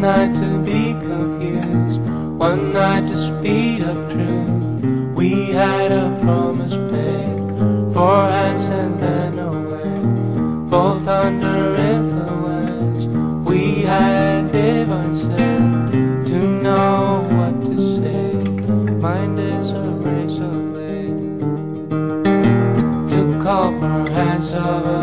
One night to be confused, one night to speed up truth. We had a promise made, for hands and then away, both under influence. We had divine sense to know what to say. Mind is a razor blade to call for hands of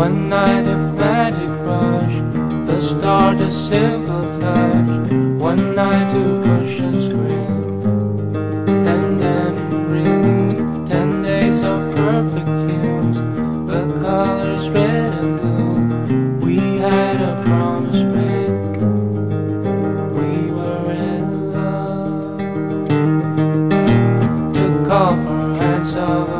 One night of magic rush, the start a simple touch. One night to push and scream, and then relief. Ten days of perfect tunes, the colors red and blue. We had a promise made. We were in love. To call for hands of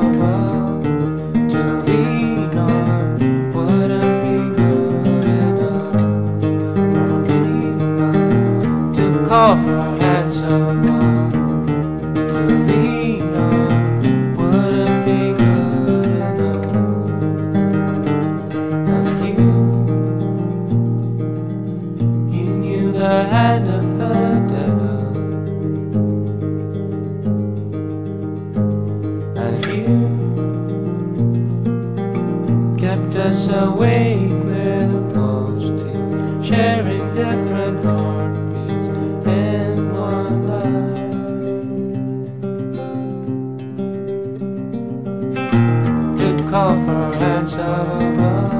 us awake with false teeth, sharing different heartbeats in one life. To call for hands of above,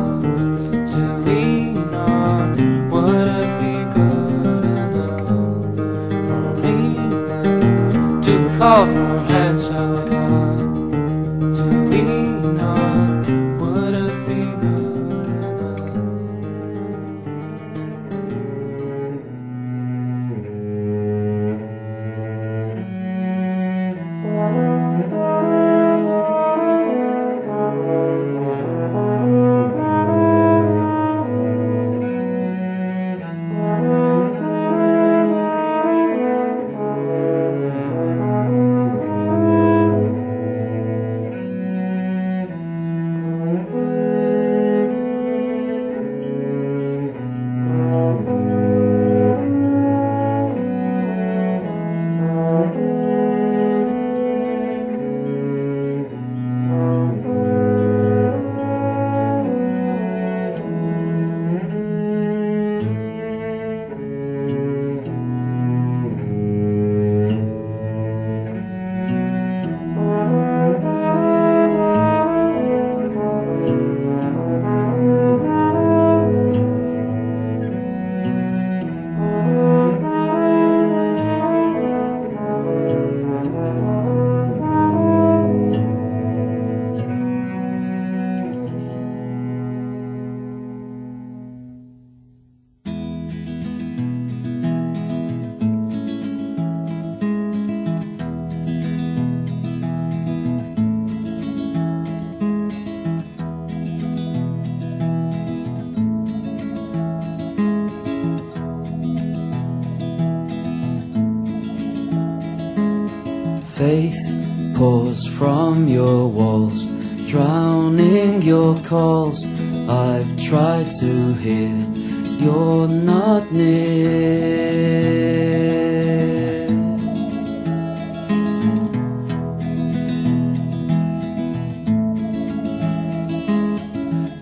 Faith pours from your walls, drowning your calls. I've tried to hear, you're not near.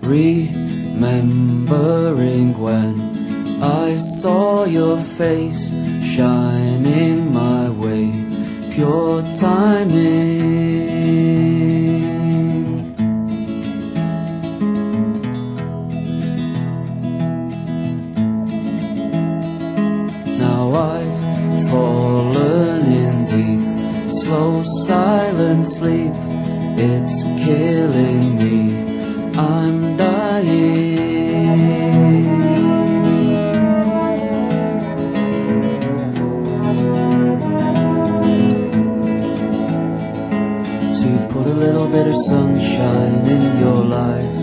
Remembering when I saw your face shining my way, pure timing. Now I've fallen in deep, slow, silent sleep. It's killing me. I'm dying. Sunshine in your life.